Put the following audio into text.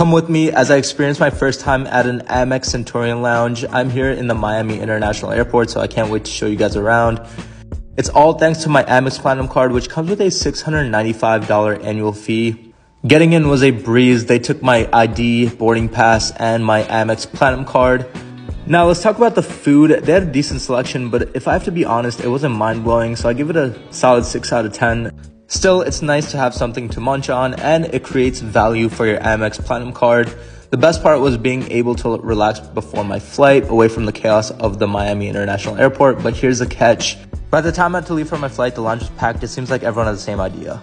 Come with me as I experience my first time at an Amex Centurion Lounge. I'm here in the Miami International Airport, so I can't wait to show you guys around. It's all thanks to my Amex Platinum card, which comes with a $695 annual fee. Getting in was a breeze. They took my ID, boarding pass, and my Amex Platinum card. Now let's talk about the food. They had a decent selection, but if I have to be honest, it wasn't mind blowing, so I give it a solid 6 out of 10. Still, it's nice to have something to munch on and it creates value for your Amex Platinum card. The best part was being able to relax before my flight away from the chaos of the Miami International Airport, but here's the catch. By the time I had to leave for my flight, the lounge was packed. It seems like everyone had the same idea.